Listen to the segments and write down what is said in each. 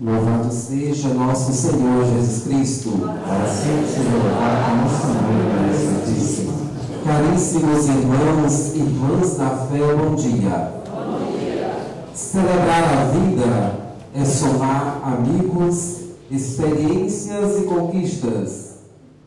Louvado seja nosso Senhor Jesus Cristo. Para sempre louvado nosso Senhor Santíssima. Caríssimos irmãos e irmãs da fé, bom dia. Bom dia. Celebrar a vida é somar amigos, experiências e conquistas.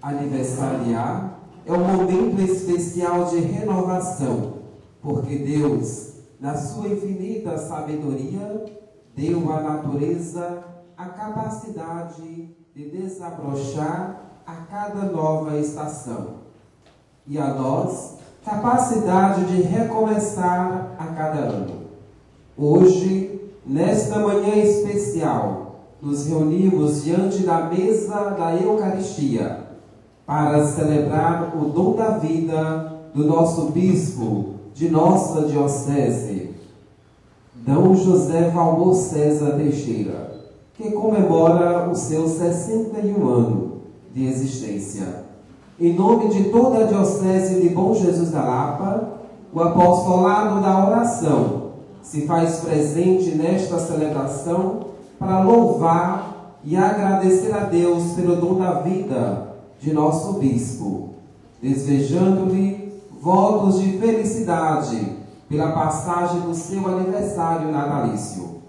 Aniversariar é um momento especial de renovação, porque Deus, na sua infinita sabedoria, deu à natureza a capacidade de desabrochar a cada nova estação. E a nós, capacidade de recomeçar a cada ano. Hoje, nesta manhã especial, nos reunimos diante da mesa da Eucaristia para celebrar o dom da vida do nosso bispo de nossa diocese, D. José Valmor César Teixeira, que comemora os seus 61 anos de existência. Em nome de toda a Diocese de Bom Jesus da Lapa, o apostolado da oração se faz presente nesta celebração para louvar e agradecer a Deus pelo dom da vida de nosso bispo, desejando-lhe votos de felicidade pela passagem do seu aniversário natalício.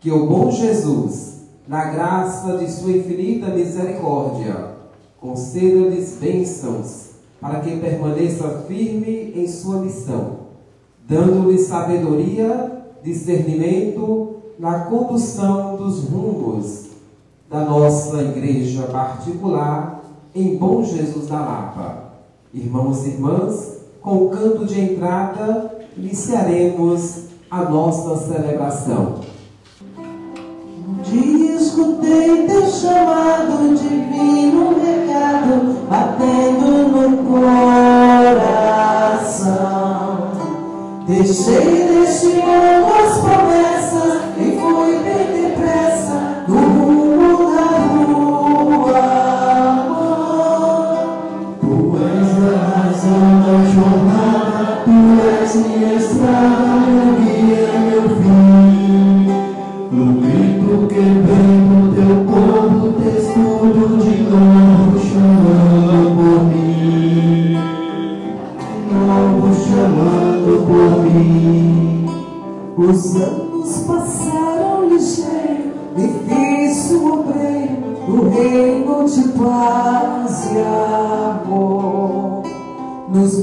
Que o bom Jesus, na graça de sua infinita misericórdia, conceda-lhes bênçãos para que permaneça firme em sua missão, dando-lhe sabedoria, discernimento na condução dos rumos da nossa igreja particular em Bom Jesus da Lapa. Irmãos e irmãs, com o canto de entrada, iniciaremos a nossa celebração. Um dia escutei teu chamado, divino recado, batendo no coração. Deixei deste mundo as promessas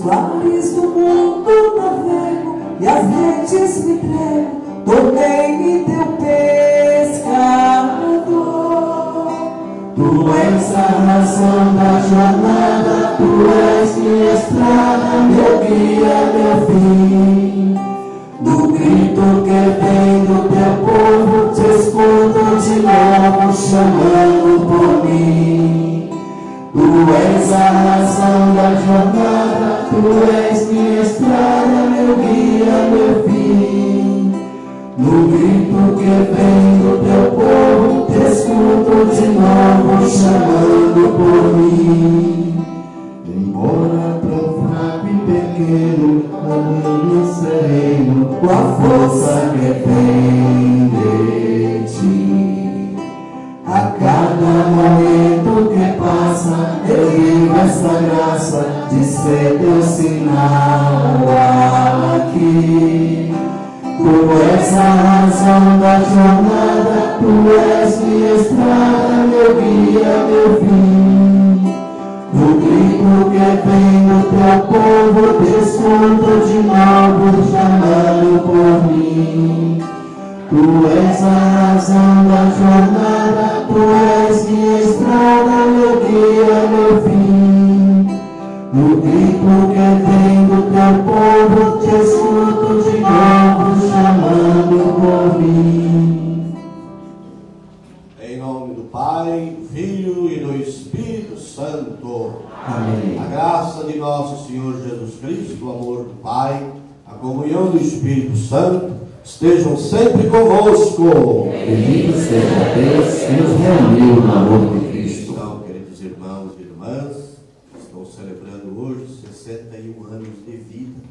mares do mundo navego e as redes me prego, tornei-me teu pescador. Tu és a razão da jornada, tu és minha estrada, meu guia, meu fim. No grito que vem do teu povo, te escuto de novo chamando por mim. Tu és a razão da jornada, tu és minha estrada, meu guia, meu fim. No grito que vem do teu povo, te escuto de novo chamando por mim. Embora tão fraco e pequeno, caminho sereno, com a força que vem Tu és a razão da jornada, tu és minha estrada, meu guia, meu fim. No grito que vem do teu povo, te escuto de novo chamando por mim. Tu és a razão da jornada, tu és minha estrada, meu guia, meu fim. No grito que vem do teu povo, te escuto de novo chamando por mim. Em nome do Pai, do Filho e do Espírito Santo. Amém. A graça de nosso Senhor Jesus Cristo, o amor do Pai, a comunhão do Espírito Santo estejam sempre convosco. Bendito seja Deus que nos reuniu no amor de Cristo. Então, queridos irmãos e irmãs, estou celebrando hoje 61 anos de vida.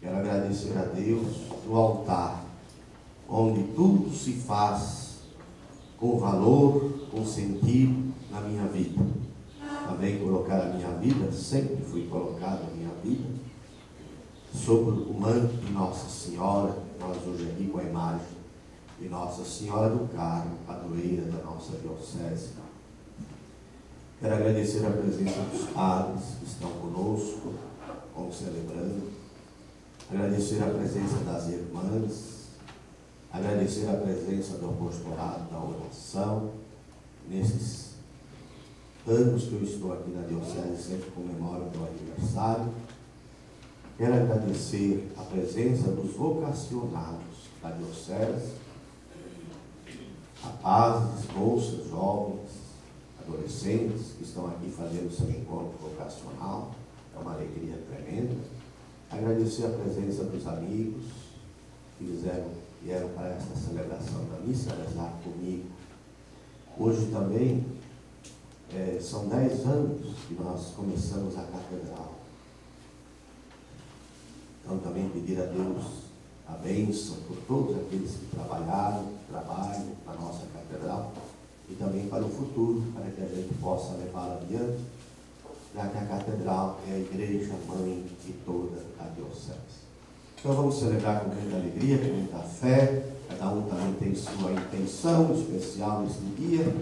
Quero agradecer a Deus no altar, onde tudo se faz com valor, com sentido na minha vida. Também colocar a minha vida, sempre fui colocado a minha vida, sobre o manto de Nossa Senhora, nós hoje aqui com a imagem de Nossa Senhora do Carmo, padroeira da nossa diocese. Quero agradecer a presença dos padres que estão conosco, como celebrando. Agradecer a presença das irmãs. Agradecer a presença do apostolado da oração. Nesses anos que eu estou aqui na Diocese, sempre comemoro meu aniversário. Quero agradecer a presença dos vocacionados da Diocese, rapazes, moças, jovens, adolescentes que estão aqui fazendo seu encontro vocacional. É uma alegria tremenda. Agradecer a presença dos amigos que vieram, vieram para esta celebração da missa, rezar comigo. Hoje também é, são dez anos que nós começamos a catedral. Então também pedir a Deus a bênção por todos aqueles que trabalharam, trabalham na nossa catedral e também para o futuro, para que a gente possa levá-la adiante, já que a catedral é a igreja mãe de toda a diocese. Então vamos celebrar com muita alegria, com muita fé, cada um também tem sua intenção especial nesse dia.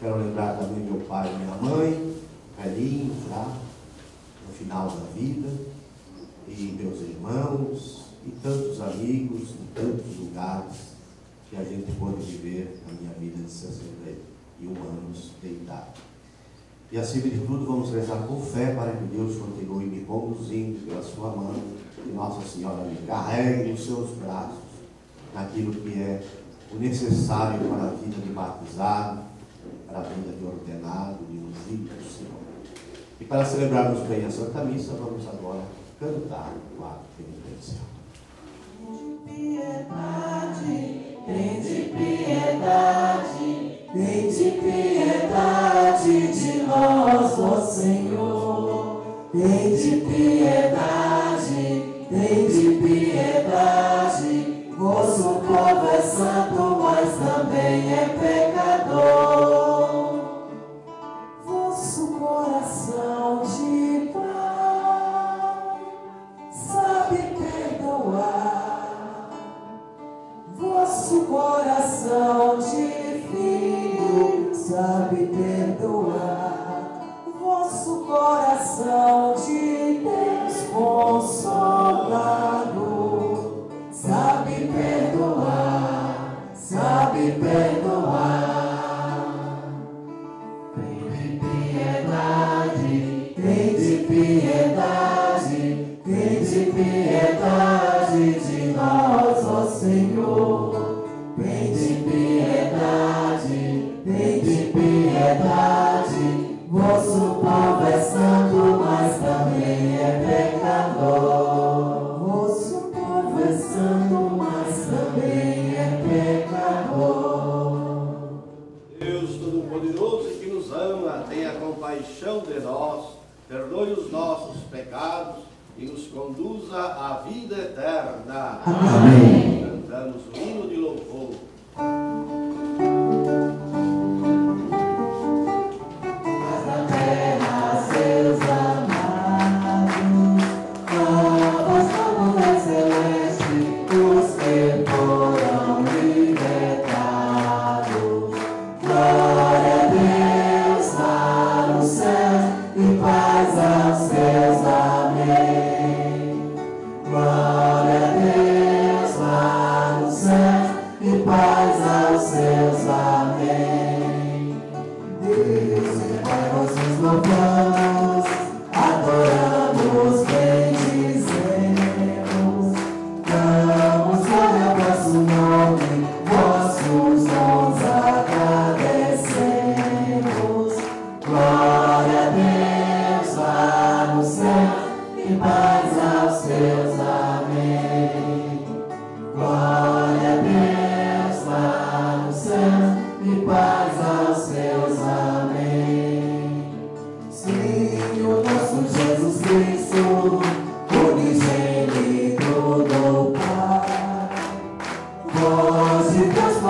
Quero lembrar também meu pai e minha mãe, velhinhos já, no final da vida, e meus irmãos, e tantos amigos, em tantos lugares que a gente pôde viver na minha vida de 61 anos de idade. E acima de tudo, vamos rezar com fé para que Deus continue me conduzindo pela sua mão, que Nossa Senhora me carregue nos seus braços, naquilo que é o necessário para a vida de batizado, para a vida de ordenado, de ungido do Senhor. E para celebrarmos bem a Santa Missa, vamos agora cantar o ato penitencial. Piedade. Tende piedade, tende piedade de nós, ó Senhor. Tende piedade, tende piedade. Vosso povo é santo, mas também é pecador. Vosso coração de pai sabe perdoar. Vosso coração de sabe perdoar. Vosso coração de consolado sabe perdoar, sabe perdoar.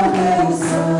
abençoe.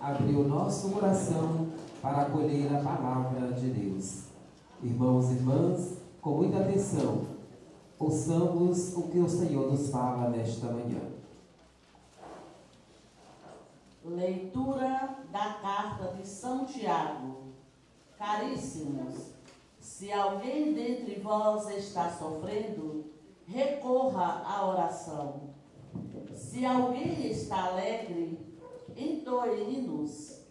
Abrir o nosso coração para acolher a palavra de Deus. Irmãos e irmãs, com muita atenção, ouçamos o que o Senhor nos fala nesta manhã. Leitura da carta de São Tiago. Caríssimos, se alguém dentre vós está sofrendo, recorra à oração. Se alguém está alegre, entoe hinos.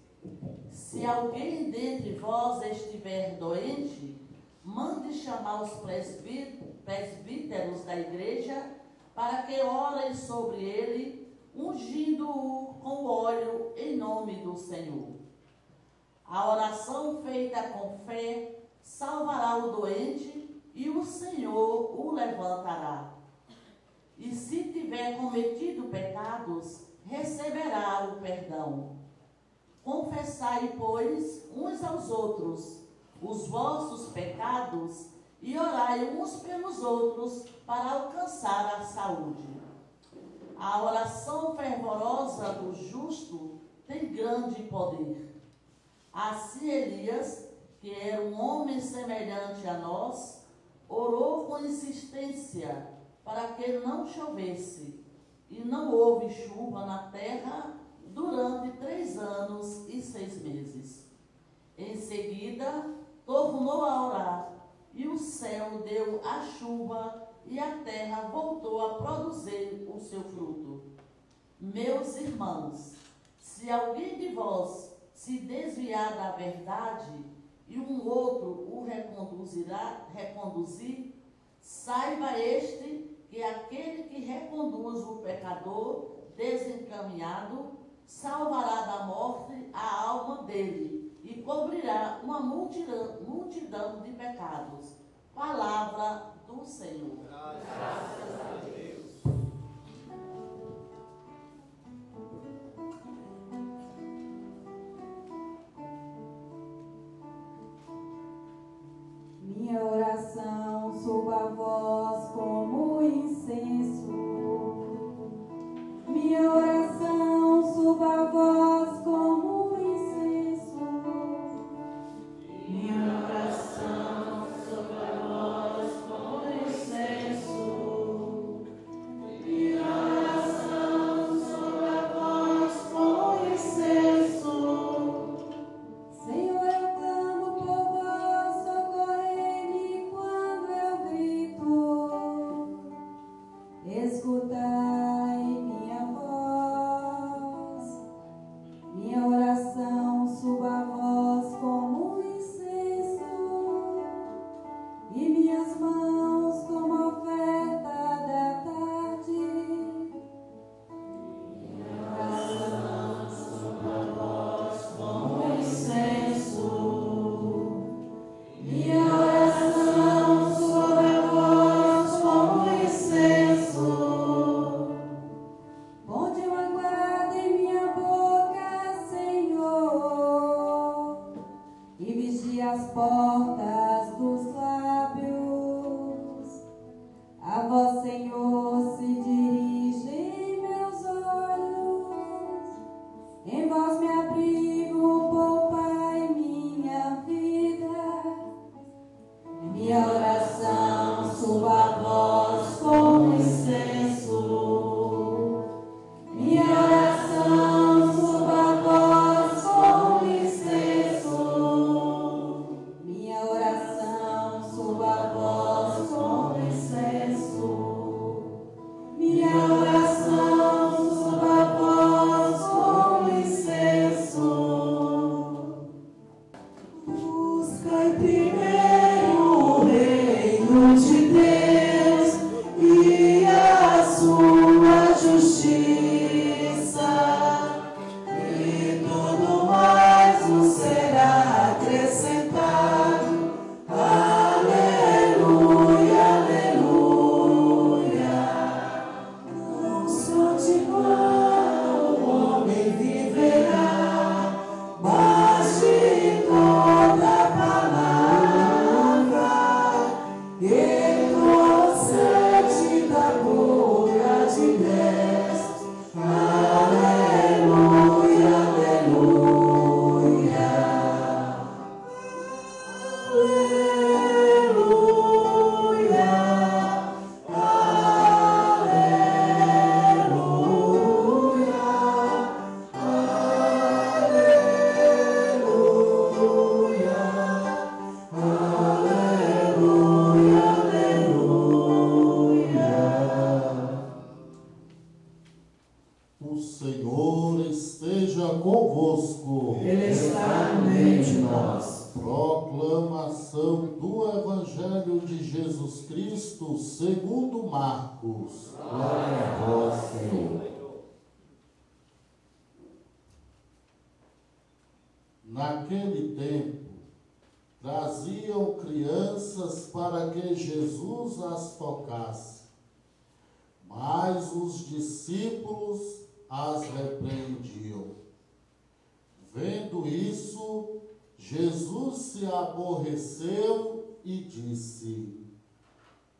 Se alguém dentre vós estiver doente, mande chamar os presbí- presbíteros da igreja para que orem sobre ele, ungindo-o com óleo em nome do Senhor. A oração feita com fé salvará o doente e o Senhor o levantará. E se tiver cometido pecados, receberá o perdão. Confessai, pois, uns aos outros os vossos pecados e orai uns pelos outros para alcançar a saúde. A oração fervorosa do justo tem grande poder. Assim Elias, que era um homem semelhante a nós, orou com insistência para que não chovesse, e não houve chuva na terra durante três anos e seis meses. Em seguida, tornou a orar, e o céu deu a chuva, e a terra voltou a produzir o seu fruto. Meus irmãos, se alguém de vós se desviar da verdade e um outro o reconduzirá, reconduzir, saiba este que aquele que reconduz o pecador desencaminhado salvará da morte a alma dele e cobrirá uma multidão, multidão de pecados. Palavra do Senhor. Minha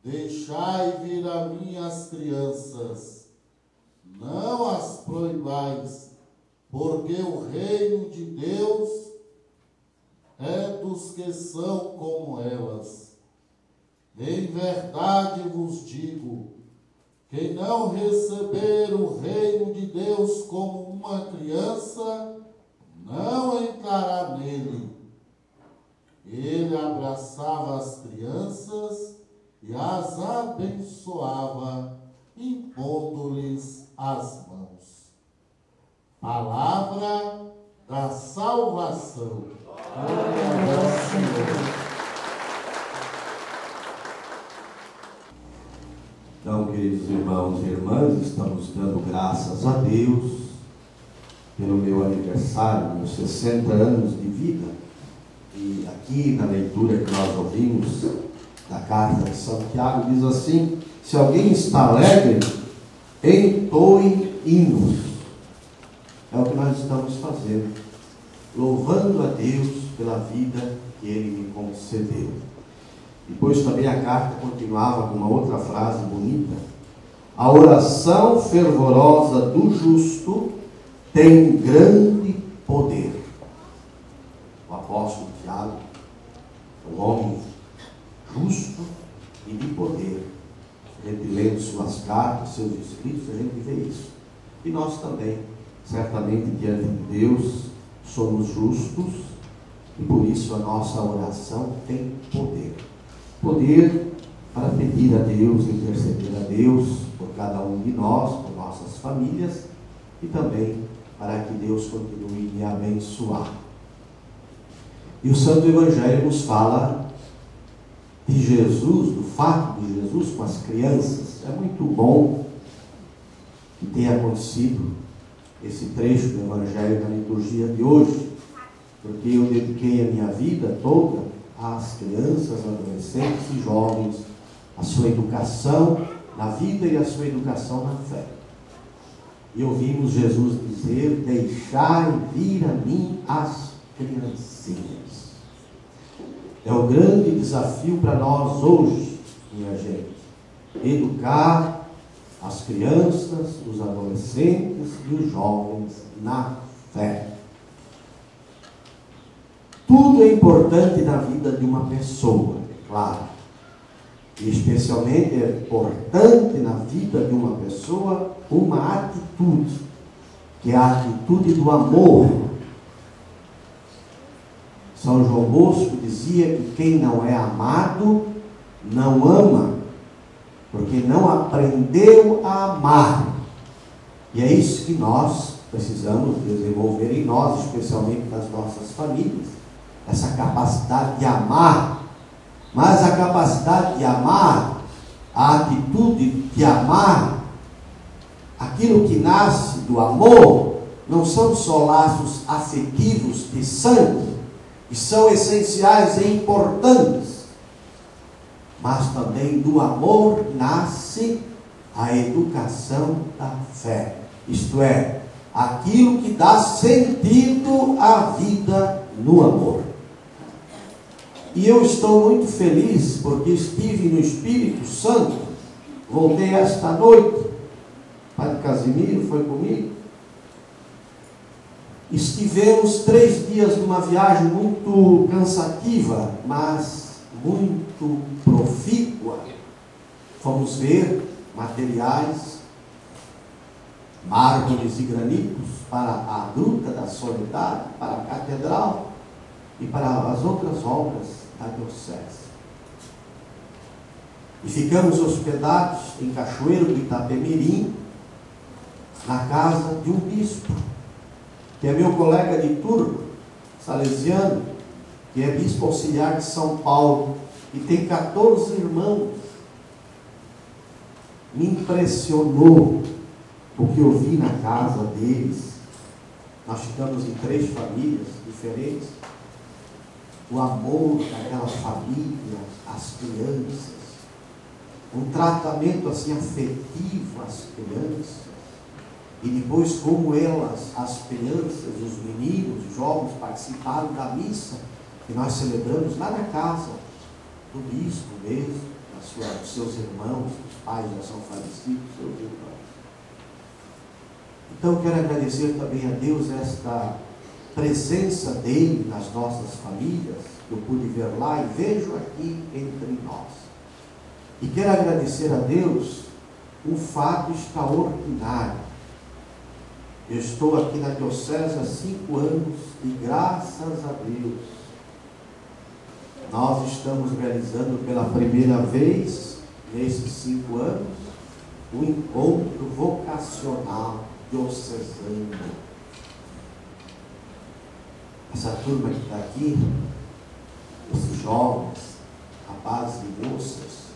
Deixai vir a mim as crianças, não as proibais, porque o reino de Deus é dos que são como elas. Em verdade vos digo: quem não receber o reino de Deus como uma criança, não entrará nele. Ele abraçava as crianças e as abençoava, impondo-lhes as mãos. Palavra da salvação. Glória Senhor. Então, queridos irmãos e irmãs, estamos dando graças a Deus pelo meu aniversário, meus 60 anos de vida. E aqui na leitura que nós ouvimos, da carta de São Tiago diz assim: se alguém está alegre, entoe hinos. É o que nós estamos fazendo, louvando a Deus pela vida que Ele me concedeu. Depois também a carta continuava com uma outra frase bonita: a oração fervorosa do justo tem grande poder. O apóstolo Tiago, o homem justo e de poder. A gente suas cartas, seus escritos, a gente vê isso. E nós também, certamente, diante de Deus, somos justos e por isso a nossa oração tem poder. Poder para pedir a Deus, interceder a Deus por cada um de nós, por nossas famílias e também para que Deus continue me abençoar. E o Santo Evangelho nos fala de Jesus, do fato de Jesus com as crianças, é muito bom que tenha acontecido esse trecho do Evangelho na liturgia de hoje, porque eu dediquei a minha vida toda às crianças, adolescentes e jovens, a sua educação na vida e a sua educação na fé. E ouvimos Jesus dizer: Deixai vir a mim as criancinhas. É o grande desafio para nós hoje, minha gente. Educar as crianças, os adolescentes e os jovens na fé. Tudo é importante na vida de uma pessoa, é claro. E especialmente é importante na vida de uma pessoa uma atitude, que é a atitude do amor são João Bosco dizia que quem não é amado não ama. porque não aprendeu a amar. E é isso que nós precisamos desenvolver em nós, especialmente nas nossas famílias, essa capacidade de amar. Mas a capacidade de amar, a atitude de amar, aquilo que nasce do amor, não são só laços afetivos de sangue, que são essenciais e importantes, mas também do amor nasce a educação da fé, isto é, aquilo que dá sentido à vida no amor. E eu estou muito feliz porque estive no Espírito Santo, voltei esta noite, Padre Casimiro foi comigo, Estivemos três dias numa viagem muito cansativa, mas muito profícua. Fomos ver materiais, mármores e granitos para a Gruta da Soledade, para a Catedral e para as outras obras da Diocese. E ficamos hospedados em Cachoeiro do Itapemirim, na casa de um bispo que é meu colega de turma, salesiano, que é bispo auxiliar de São Paulo, e tem 14 irmãos. Me impressionou o que eu vi na casa deles. Nós ficamos em três famílias diferentes. O amor daquela família, as crianças, um tratamento assim afetivo às crianças e depois, como elas, as crianças, os meninos, os jovens, participaram da missa que nós celebramos lá na casa do bispo mesmo, sua, dos seus irmãos, os pais já são falecidos, seus irmãos. Então, quero agradecer também a Deus esta presença dele nas nossas famílias, eu pude ver lá e vejo aqui entre nós. E quero agradecer a Deus um fato extraordinário eu estou aqui na Diocese há cinco anos e graças a Deus nós estamos realizando pela primeira vez nesses cinco anos o encontro vocacional diocesano. Essa turma que está aqui, esses jovens, rapazes e moças,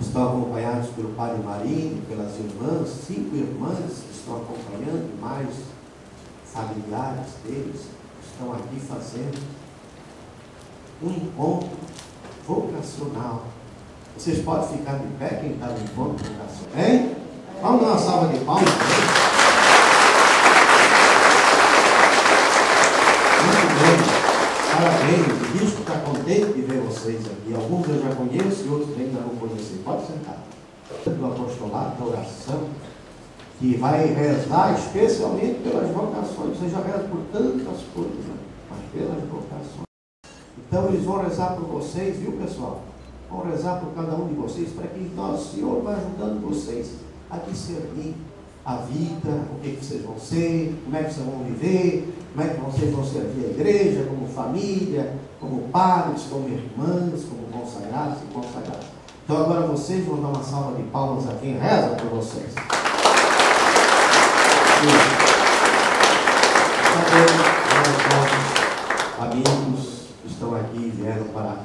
estão acompanhados pelo Padre Marinho, pelas irmãs, cinco irmãs que estão acompanhando, mais familiares deles, estão aqui fazendo um encontro vocacional. Vocês podem ficar de pé, quem está no encontro vocacional? Hein? Vamos dar uma salva de palmas. Muito bem. Parabéns. O bispo está contente de ver vocês aqui. Alguns eu já conheço e outros ainda não conheci. Pode sentar. Do apostolado, da oração, que vai rezar especialmente pelas vocações. Você já reza por tantas coisas, né? mas pelas vocações. Então eles vão rezar por vocês, viu pessoal? Vão rezar por cada um de vocês para que nosso Senhor vá ajudando vocês a discernir a vida, o que, que vocês vão ser, como é que vocês vão viver, como é que vocês vão servir a igreja, como família, como padres, como irmãs, como consagrados e consagradas. Então agora vocês vão dar uma salva de palmas a quem reza por vocês. amigos que estão aqui e vieram para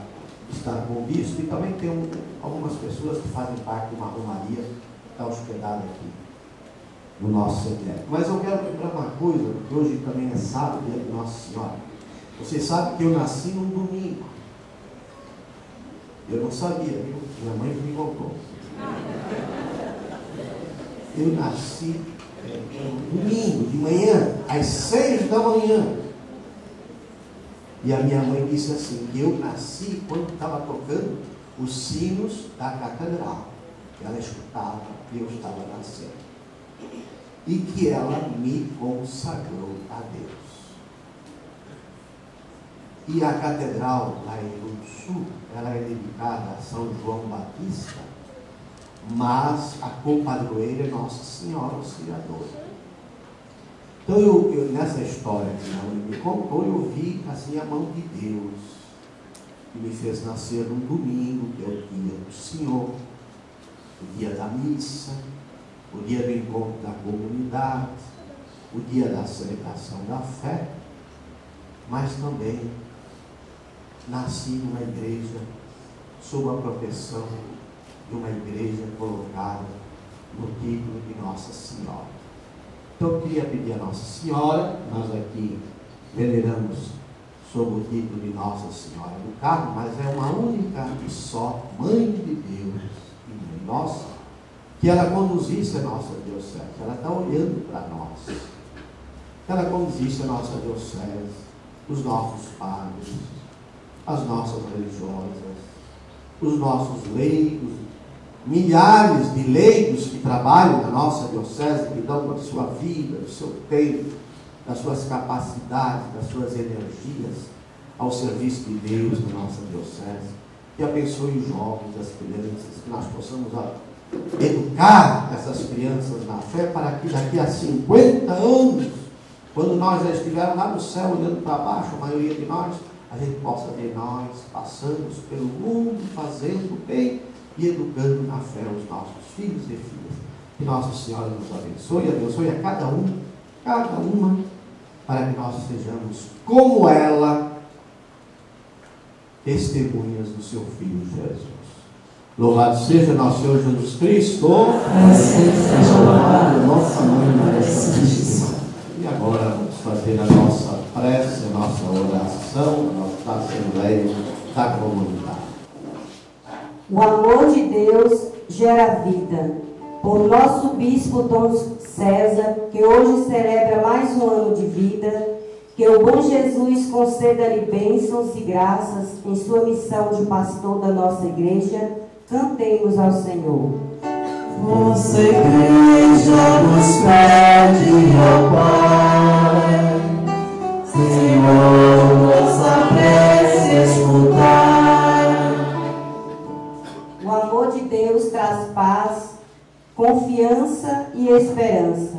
estar com o bispo e também tem um, algumas pessoas que fazem parte de uma romaria que está hospedada aqui no nosso cemitério. Mas eu quero lembrar uma coisa, porque hoje também é sábado, dia de Nossa Senhora. Vocês sabem que eu nasci num domingo. Eu não sabia, viu? Minha mãe me contou. Eu nasci é, domingo, de manhã, às seis da manhã. E a minha mãe disse assim, que eu nasci quando estava tocando os sinos da catedral. Ela escutava e eu estava nascendo e que ela me consagrou a Deus. E a catedral lá em Sul, ela é dedicada a São João Batista, mas a compadroeira é Nossa Senhora Auxiliadora. Então, eu, eu, nessa história que ela me contou, eu vi assim a mão de Deus, que me fez nascer num domingo, que é o dia do Senhor. o dia da missa, o dia do encontro da comunidade, o dia da celebração da fé, mas também nasci numa igreja sob a proteção de uma igreja colocada no título de Nossa Senhora. Então eu queria pedir a Nossa Senhora, nós aqui veneramos sob o título de Nossa Senhora do Carmo, mas é uma única e só Mãe de Deus e Mãe Nossa, que ela conduzisse a nossa diocese. Ela está olhando para nós. Que ela conduzisse a nossa diocese, os nossos padres, as nossas religiosas, os nossos leigos, milhares de leigos que trabalham na nossa diocese, que dão da sua vida, do seu tempo, das suas capacidades, das suas energias ao serviço de Deus na nossa diocese. Que abençoe os jovens, as crianças, que nós possamos educar essas crianças na fé para que daqui a 50 anos, quando nós já estivermos lá no céu olhando para baixo, a maioria de nós, a gente possa ver nós passando pelo mundo, fazendo bem e educando na fé os nossos filhos e filhas. Que Nossa Senhora nos abençoe, abençoe a cada um, cada uma, para que nós sejamos como ela, testemunhas do seu Filho Jesus. Louvado seja nosso Senhor Jesus Cristo. Nossa Mãe Maria. E agora vamos fazer a nossa prece, a nossa oração, a nossa assembleia da comunidade. O amor de Deus gera vida. Por nosso bispo Dom César, que hoje celebra mais um ano de vida, que o bom Jesus conceda-lhe bênçãos e graças em sua missão de pastor da nossa igreja, cantemos ao Senhor. Nossa igreja nos pede ao Pai, Senhor, nossa prece escutar. O amor de Deus traz paz, confiança e esperança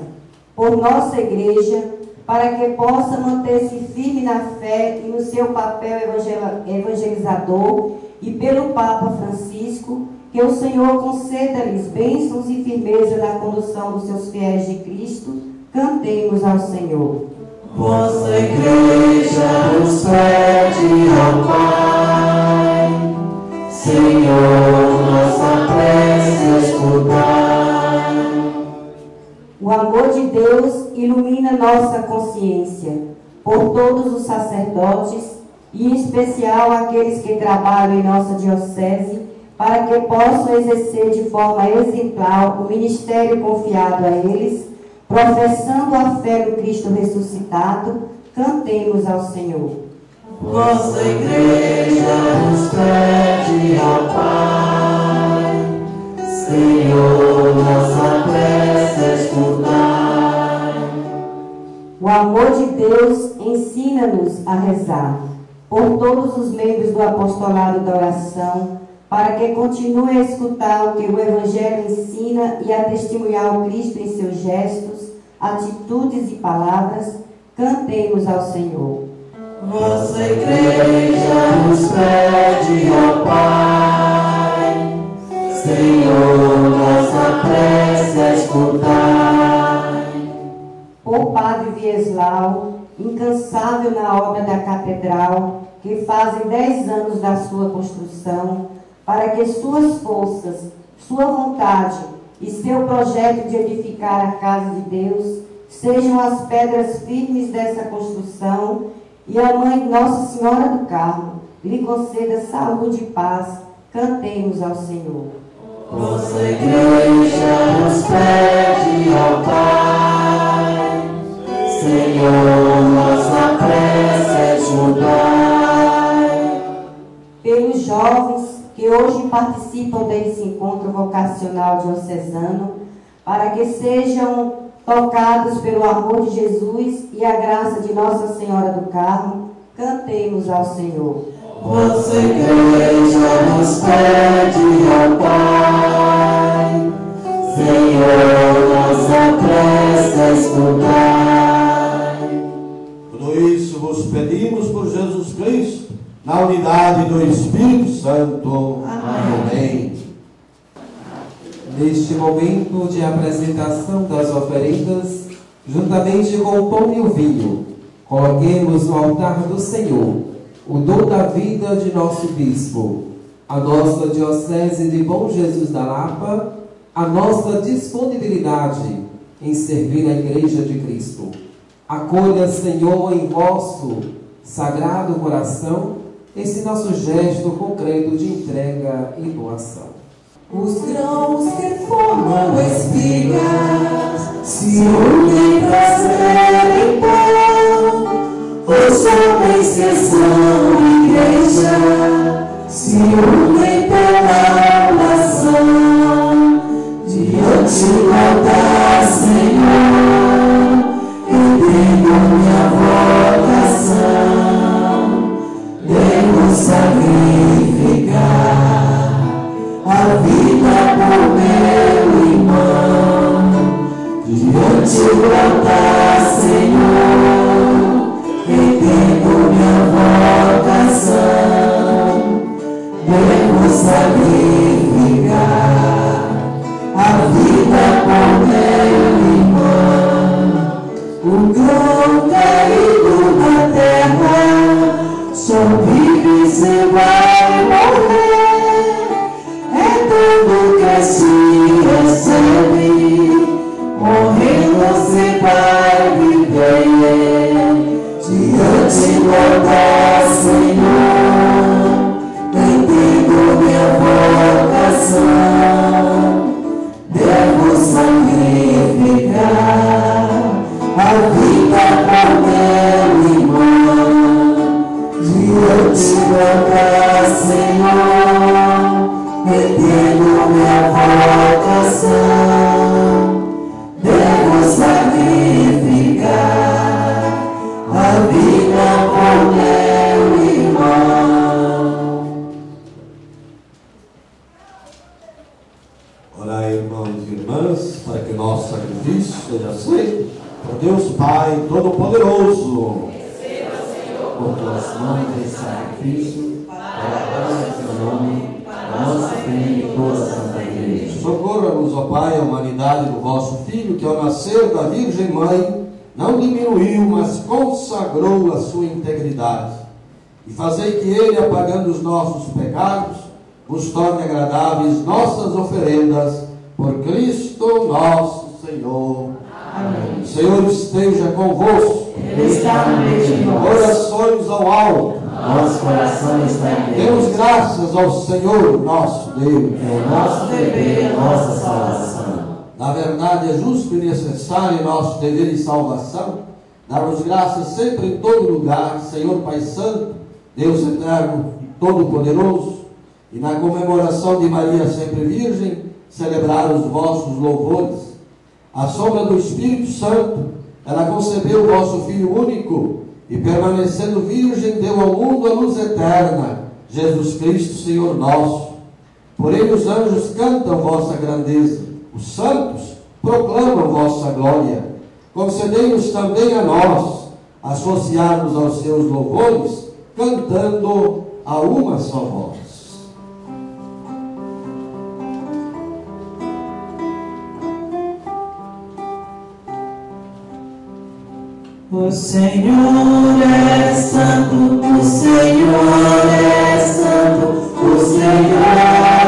por nossa igreja, para que possa manter-se firme na fé e no seu papel evangel- evangelizador, e pelo Papa Francisco, que o Senhor conceda-lhes bênçãos e firmeza na condução dos seus fiéis de Cristo, cantemos ao Senhor. Vossa igreja nos pede ao Pai, Senhor, nossa prece escutar. O amor de Deus ilumina nossa consciência por todos os sacerdotes e em especial aqueles que trabalham em nossa diocese para que possam exercer de forma exemplar o ministério confiado a eles, professando a fé no Cristo ressuscitado, cantemos ao Senhor. Vossa igreja nos pede ao Pai, Senhor, nossa prece escutar. O amor de Deus ensina-nos a rezar por todos os membros do apostolado da oração, para que continue a escutar o que o Evangelho ensina e a testemunhar o Cristo em seus gestos, atitudes e palavras, cantemos ao Senhor. Vossa igreja nos pede ao Pai, Senhor, nossa prece escutar. Por Padre Vieslau, incansável na obra da catedral, que fazem dez anos da sua construção, para que suas forças, sua vontade e seu projeto de edificar a casa de Deus sejam as pedras firmes dessa construção e a Mãe Nossa Senhora do Carmo lhe conceda saúde e paz. Cantemos ao Senhor. Vossa igreja nos pede ao Pai, Senhor, nossa prece escutar. pelos jovens que hoje participam desse encontro vocacional diocesano, para que sejam tocados pelo amor de Jesus e a graça de Nossa Senhora do Carmo, cantemos ao Senhor. Vossa igreja nos pede ao Pai, Senhor, nossa prece escutar. Tudo isso vos pedimos por Jesus Cristo, na unidade do Espírito Santo. Amém. Neste momento de apresentação das oferendas, juntamente com o pão e o vinho, coloquemos no altar do Senhor o dom da vida de nosso bispo, a nossa Diocese de Bom Jesus da Lapa, a nossa disponibilidade em servir a Igreja de Cristo. Acolha, Senhor, em vosso sagrado coração esse nosso gesto concreto de entrega e doação. Os grãos que formam espigas se unem para serem pão. Os homens que são igreja se unem pela Diante do altar, Senhor, fazei que ele, apagando os nossos pecados, vos torne agradáveis nossas oferendas, por Cristo nosso Senhor. Amém. O Senhor esteja convosco. Ele está no meio de nós. Orações ao alto. Nosso coração está em Demos Deus. graças ao Senhor nosso Deus. É nosso dever a nossa salvação. Na verdade, é justo e necessário nosso dever e salvação darmos graças sempre em todo lugar, Senhor Pai Santo, Deus eterno todo-poderoso, e na comemoração de Maria sempre Virgem, celebrar os vossos louvores. À sombra do Espírito Santo, ela concebeu o vosso Filho único e, permanecendo virgem, deu ao mundo a luz eterna, Jesus Cristo, Senhor nosso. Por ele os anjos cantam vossa grandeza, os santos proclamam vossa glória. Concedei-nos também a nós associarmos aos seus louvores, cantando a uma só voz. O Senhor é santo, o Senhor é santo, o Senhor é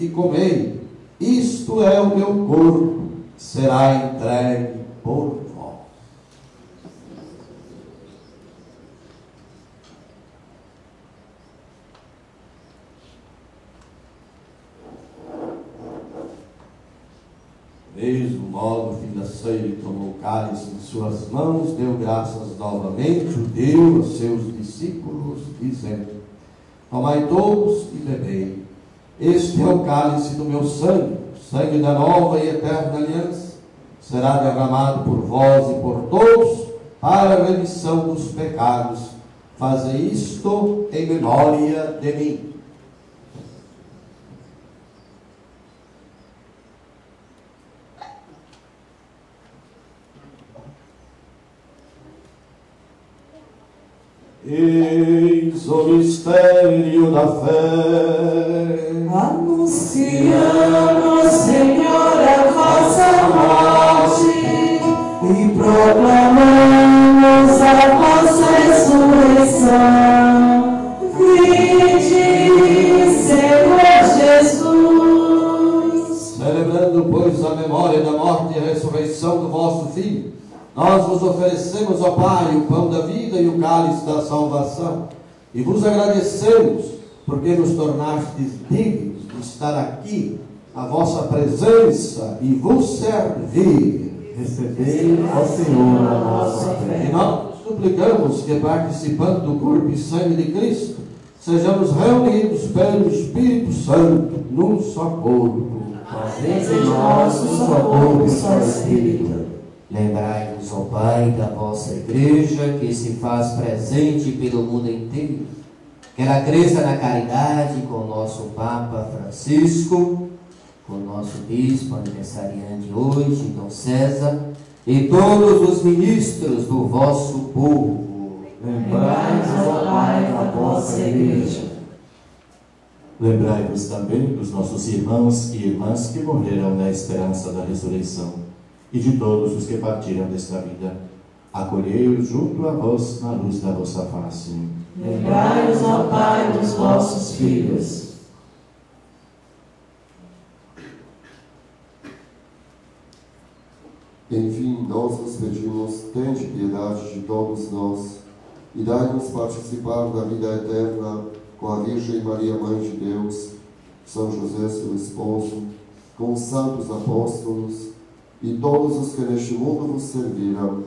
e comei, isto é o meu corpo, que será entregue por vós. mesmo modo, fim da ceia, ele tomou o cálice em suas mãos, deu graças novamente, o deu aos seus discípulos, dizendo: Tomai todos e bebei. Este é o cálice do meu sangue, sangue da nova e eterna aliança. Será derramado por vós e por todos para a remissão dos pecados. Fazei isto em memória de mim. Eis o mistério da fé. Anunciamos, Senhor, a vossa morte da salvação, e vos agradecemos, porque nos tornastes dignos de estar aqui, na vossa presença, e vos servir. Recebei, ó Senhor, a nossa E fé. nós suplicamos que, participando do corpo e sangue de Cristo, sejamos reunidos pelo Espírito Santo num só corpo. Fazei em nós um só corpo e só Espírito. Lembrai-vos, ó Pai, da vossa igreja que se faz presente pelo mundo inteiro. Que ela cresça na caridade com o nosso Papa Francisco, com o nosso bispo aniversariante hoje, Dom César, e todos os ministros do vosso povo. Lembrai-vos, ó Pai, da vossa igreja. Lembrai-vos também dos nossos irmãos e irmãs que morreram na esperança da ressurreição e de todos os que partiram desta vida. Acolhei-os junto a vós na luz da vossa face. Lembrai-vos, ó Pai, dos vossos filhos. Enfim, nós vos pedimos, tende piedade de todos nós e dai-nos participar da vida eterna com a Virgem Maria, Mãe de Deus, São José, seu esposo, com os santos apóstolos e todos os que neste mundo vos serviram,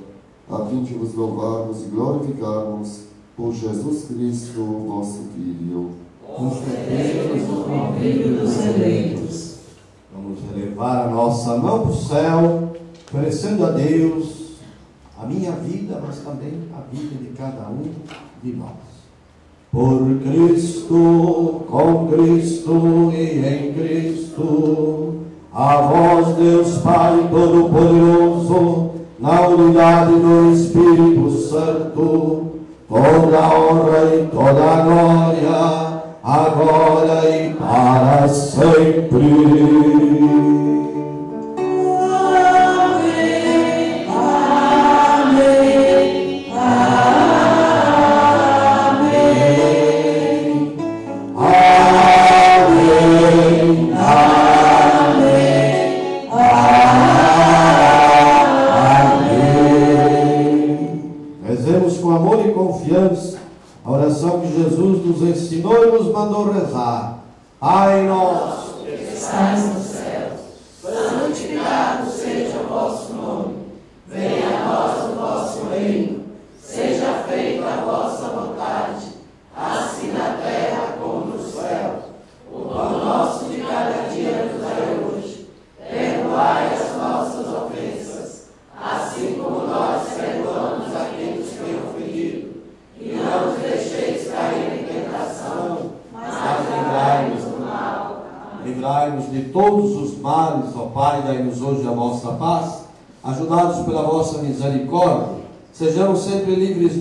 a fim de vos louvarmos e glorificarmos por Jesus Cristo, vosso Filho. Concedei-nos o convívio dos eleitos. Vamos elevar a nossa mão para o céu, oferecendo a Deus a minha vida, mas também a vida de cada um de nós. Por Cristo, com Cristo e em Cristo, a vós, Deus Pai Todo-Poderoso, na unidade do Espírito Santo, toda honra e toda glória, agora e para sempre.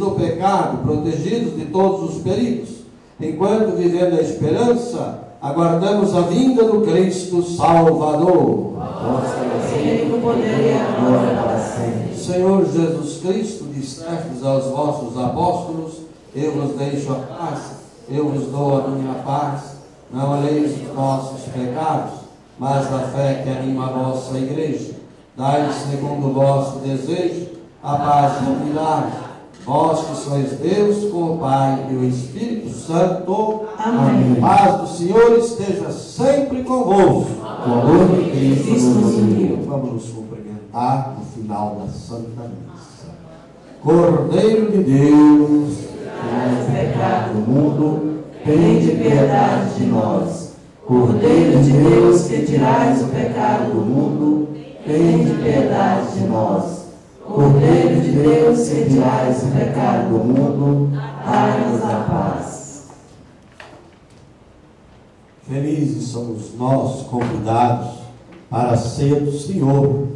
Do pecado, protegidos de todos os perigos, enquanto vivendo a esperança, aguardamos a vinda do Cristo Salvador. Senhor Jesus Cristo, dissestes aos vossos apóstolos, eu vos deixo a paz, eu vos dou a minha paz, não oleis os nossos pecados, mas a fé que anima a vossa igreja. Dai, segundo o vosso desejo, a paz e a unidade. Vós que sois Deus com o Pai e o Espírito Santo. Amém. A paz do Senhor esteja sempre convosco. O amor de Cristo nos uniu. Vamos nos cumprimentar no final da Santa Missa. Cordeiro de Deus, Traz pecado do mundo, tende piedade de nós. Cordeiro de Deus, que tirais o pecado do mundo, tende piedade de nós. Cordeiro de Deus, que tirais o pecado do mundo, dai-nos a paz. Felizes somos nós convidados para a ceia do Senhor.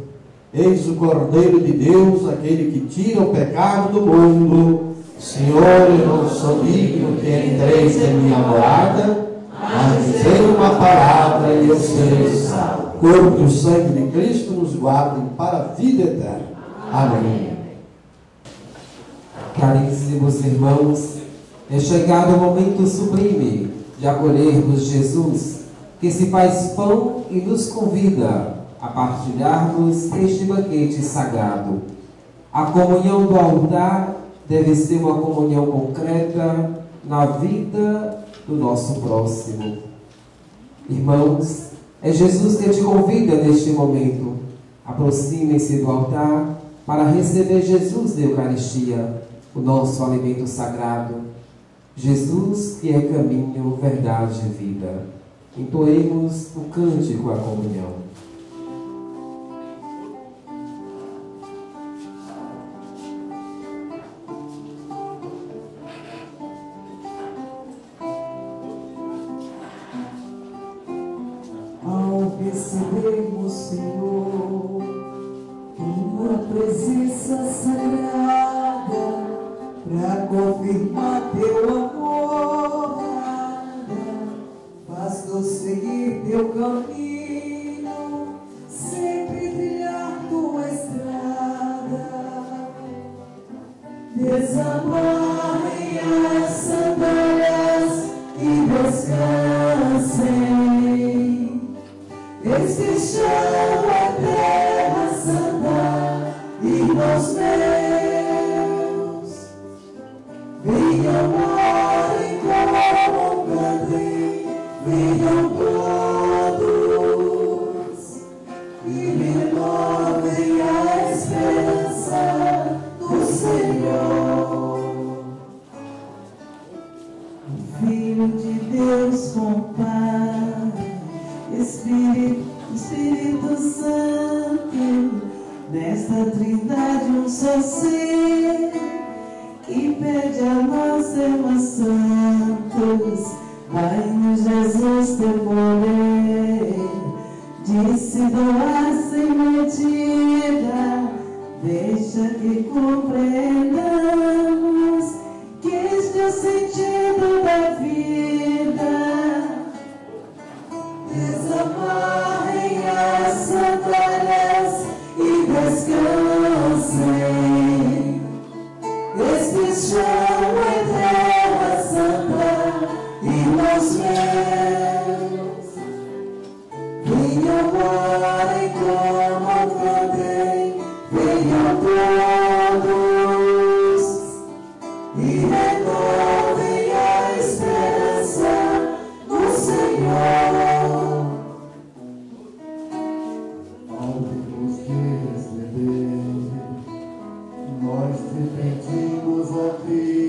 Eis o Cordeiro de Deus, aquele que tira o pecado do mundo. Senhor, eu não sou digno que entreis em minha morada, mas dizei uma palavra e eu serei salvo. Corpo e o sangue de Cristo nos guardem para a vida eterna. Amém. Caríssimos irmãos, é chegado o momento sublime de acolhermos Jesus, que se faz pão e nos convida a partilharmos este banquete sagrado. A comunhão do altar deve ser uma comunhão concreta na vida do nosso próximo. Irmãos, é Jesus que te convida neste momento. Aproximem-se do altar para receber Jesus da Eucaristia, o nosso alimento sagrado. Jesus que é caminho, verdade e vida. Entoemos o cântico à comunhão. Ao recebermos, Senhor, para confirmar nós te pedimos a ti.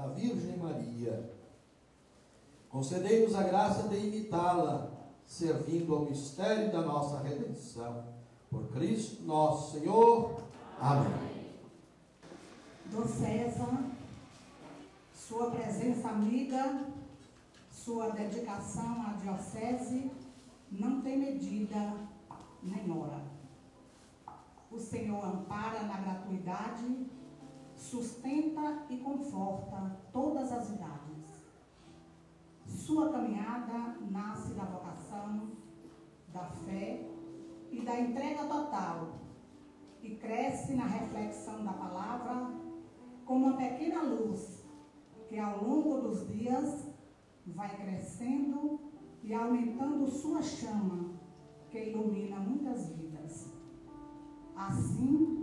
Da Virgem Maria. Concedei-nos a graça de imitá-la, servindo ao mistério da nossa redenção. Por Cristo nosso Senhor. Amém. Dom César, sua presença amiga, sua dedicação à diocese não tem medida nem hora. O Senhor ampara na gratuidade, sustenta e conforta todas as idades. Sua caminhada nasce da vocação, da fé e da entrega total e cresce na reflexão da palavra como uma pequena luz que ao longo dos dias vai crescendo e aumentando sua chama que ilumina muitas vidas. Assim,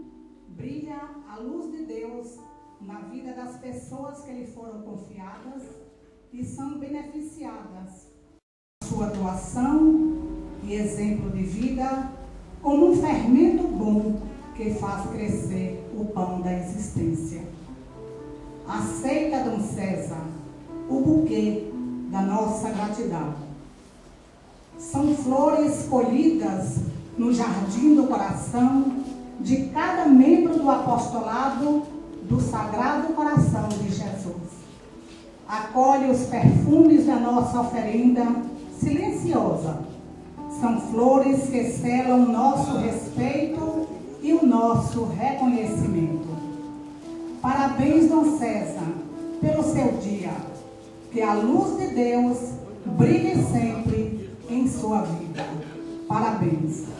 brilha a luz de Deus na vida das pessoas que lhe foram confiadas e são beneficiadas. Sua doação e exemplo de vida como um fermento bom que faz crescer o pão da existência. Aceita, Dom César, o buquê da nossa gratidão. São flores colhidas no jardim do coração de cada membro do apostolado do Sagrado Coração de Jesus. Acolhe os perfumes da nossa oferenda silenciosa. São flores que selam nosso respeito e o nosso reconhecimento. Parabéns, Dom César, pelo seu dia. Que a luz de Deus brilhe sempre em sua vida. Parabéns.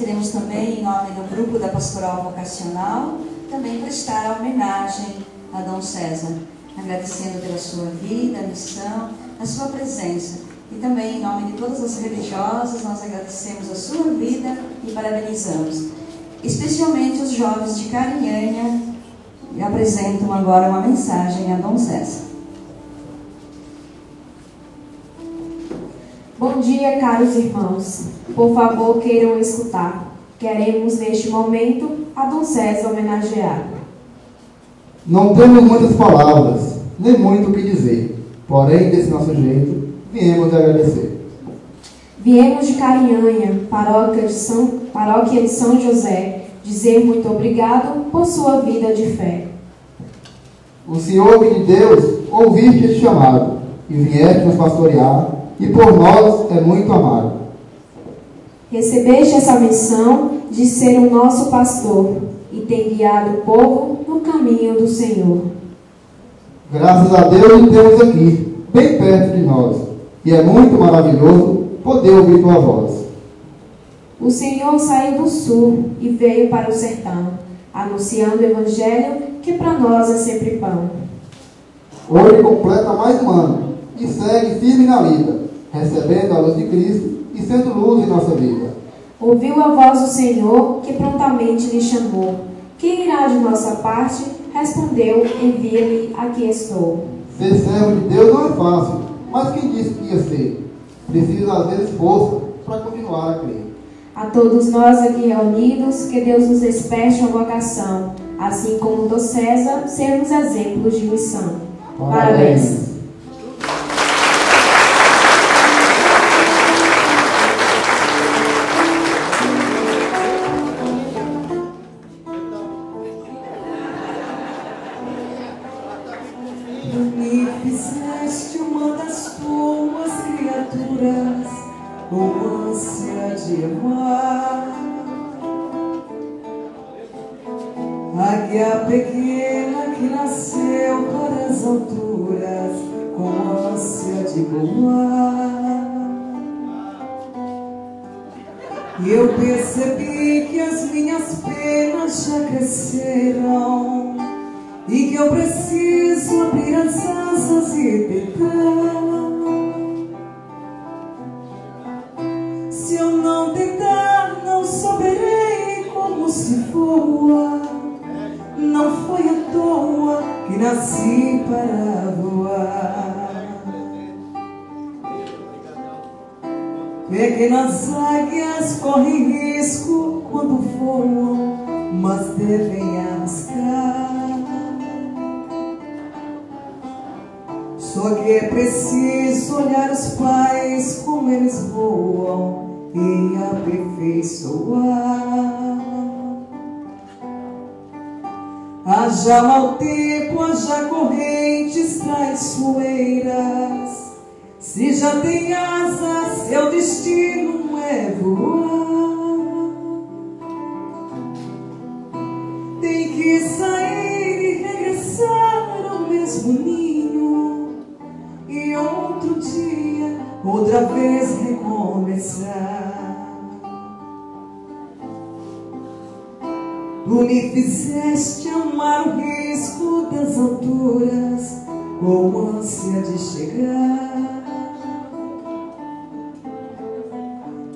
Nós queremos também, em nome do grupo da Pastoral Vocacional, também prestar a homenagem a Dom César, agradecendo pela sua vida, missão, a sua presença. E também, em nome de todas as religiosas, nós agradecemos a sua vida e parabenizamos. Especialmente os jovens de Carinhanha apresentam agora uma mensagem a Dom César. Bom dia, caros irmãos. Por favor, queiram escutar. Queremos, neste momento, a Dom César homenagear. Não temos muitas palavras, nem muito o que dizer. Porém, desse nosso jeito, viemos agradecer. Viemos de Carinhanha, paróquia de São, paróquia de São José, dizer muito obrigado por sua vida de fé. O Senhor de Deus ouviste este chamado, e vieste nos pastorear, e por nós é muito amado. Recebeste essa missão de ser o nosso pastor e tem guiado o povo no caminho do Senhor. Graças a Deus o temos aqui, bem perto de nós, e é muito maravilhoso poder ouvir tua voz. O Senhor saiu do sul e veio para o sertão, anunciando o evangelho que para nós é sempre pão. Hoje completa mais um ano, e segue firme na vida, recebendo a luz de Cristo e sendo luz em nossa vida. Ouviu a voz do Senhor, que prontamente lhe chamou. Quem irá de nossa parte? Respondeu: Envia-me, aqui estou. Ser servo de Deus não é fácil, mas quem disse que ia ser? Precisa às vezes força para continuar a crer. A todos nós aqui reunidos, que Deus nos desperte uma vocação, assim como do César, sermos exemplos de missão. Parabéns. Me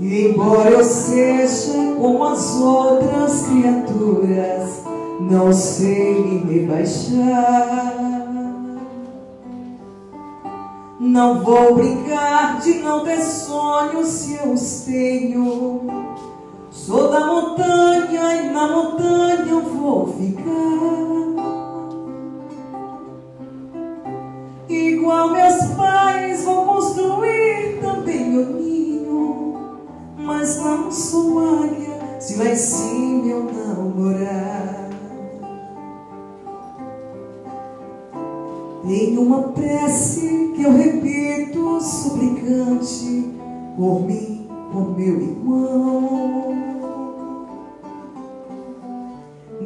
embora eu seja como as outras criaturas, não sei me rebaixar. Não vou brincar de não ter sonhos se eu os tenho. Sou da montanha e na montanha eu vou ficar. Se lá em cima eu não morar. Tem uma prece que eu repito suplicante por mim, por meu irmão.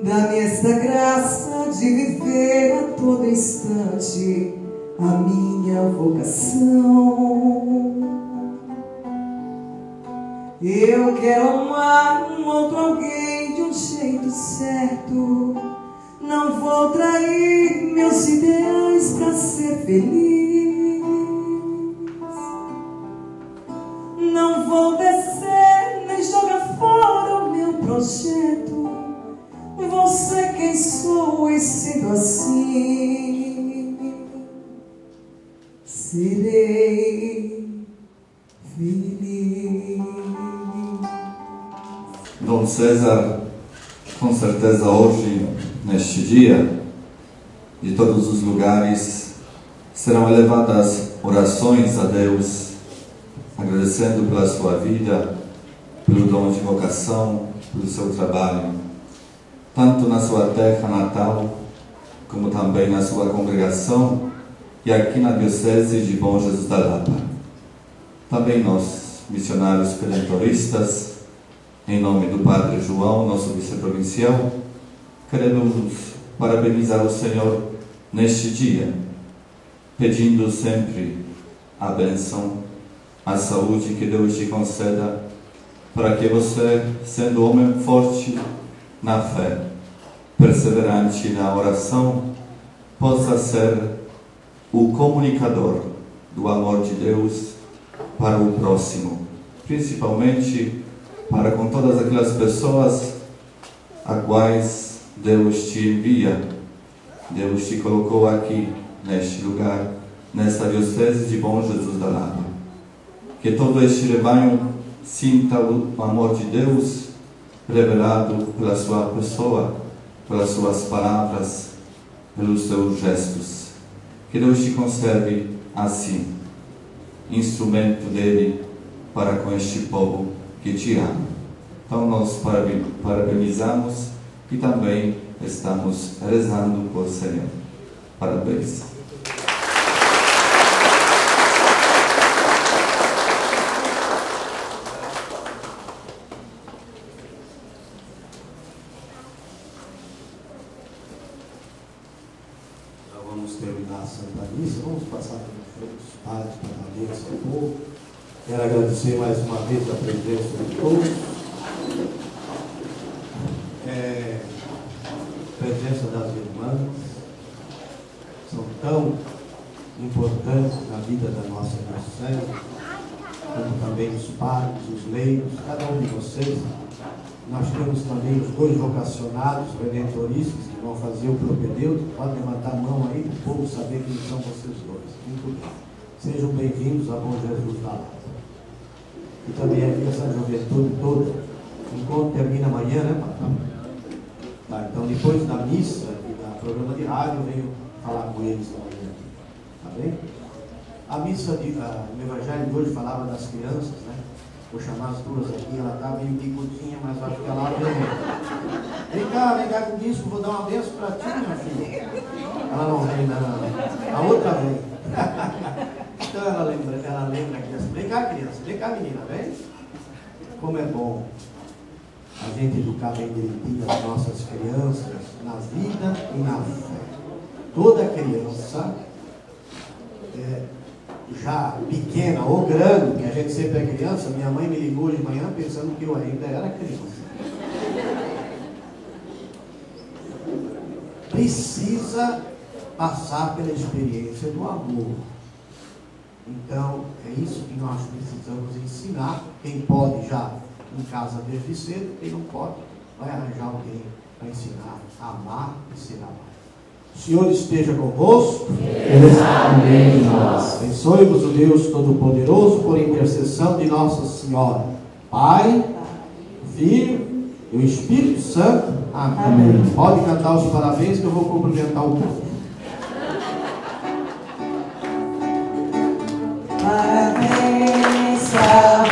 Dá-me esta graça de viver a todo instante a minha vocação. Eu quero amar um outro alguém de um jeito certo. Não vou trair meus ideais para ser feliz. Não vou descer nem jogar fora o meu projeto. Vou ser quem sou e sendo assim serei feliz. Dom César, com certeza hoje, neste dia, de todos os lugares, serão elevadas orações a Deus, agradecendo pela sua vida, pelo dom de vocação, pelo seu trabalho, tanto na sua terra natal, como também na sua congregação e aqui na Diocese de Bom Jesus da Lapa. Também nós, missionários redentoristas, em nome do Padre João, nosso vice-provincial, queremos parabenizar o Senhor neste dia, pedindo sempre a bênção, a saúde que Deus te conceda, para que você, sendo homem forte na fé, perseverante na oração, possa ser o comunicador do amor de Deus para o próximo, principalmente para com todas aquelas pessoas a quais Deus te envia. Deus te colocou aqui, neste lugar, nesta diocese de Bom Jesus da Lapa. Que todo este rebanho sinta o amor de Deus revelado pela sua pessoa, pelas suas palavras, pelos seus gestos. Que Deus te conserve assim, instrumento dele para com este povo que te ama. Então nós parabenizamos e também estamos rezando por Senhor. Parabéns. Já vamos terminar a Santa Missa, vamos passar pela frente dos padres para dar bênção ao povo. Quero agradecer mais uma vez a presença de todos. É, presença das irmãs são tão importantes na vida da nossa nação, como também os padres, os leigos, cada um de vocês. Nós temos também os dois vocacionados redentoristas que vão fazer o propedêutico. Pode levantar a mão aí para o povo saber quem são vocês dois. Muito bem. Sejam bem-vindos a Bom Jesus da Lapa. Também aqui essa juventude toda. Encontro termina amanhã, né? Tá, então depois da missa e do programa de rádio, eu venho falar com eles amanhã. Tá bem? A missa, de, a, evangelho de hoje falava das crianças, né? Vou chamar as duas aqui, ela está meio bigudinha, mas acho que ela vem. Vem cá, vem cá com isso, vou dar uma benção para ti, minha filha. Ela não vem, não. A outra vem. então ela lembra, ela lembra cá, criança, vem cá, menina, vem. Como é bom a gente educar bem direitinho as nossas crianças na vida e na fé. Toda criança é, já pequena ou grande, que a gente sempre é criança, minha mãe me ligou de manhã pensando que eu ainda era criança. Precisa passar pela experiência do amor. Então, é isso que nós precisamos ensinar. Quem pode já em casa desde cedo, quem não pode, vai arranjar alguém para ensinar a amar e ser amado. O Senhor esteja convosco. Abençoe-vos o Deus Todo-Poderoso por intercessão de Nossa Senhora. Pai, Filho e o Espírito Santo. Amém. Amém. Pode cantar os parabéns que eu vou cumprimentar o povo. Parabéns a